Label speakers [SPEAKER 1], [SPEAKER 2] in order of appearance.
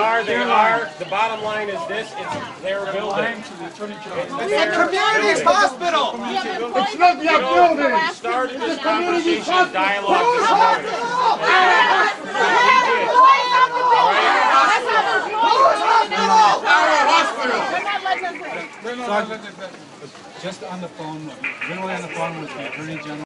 [SPEAKER 1] are, they are. The bottom line is this, it's their building.
[SPEAKER 2] the
[SPEAKER 1] It's their
[SPEAKER 3] Community's hospital!
[SPEAKER 4] It's not your building.
[SPEAKER 1] Start started this conversation dialogue this morning.
[SPEAKER 2] Just on the phone, generally on the phone with the Attorney General.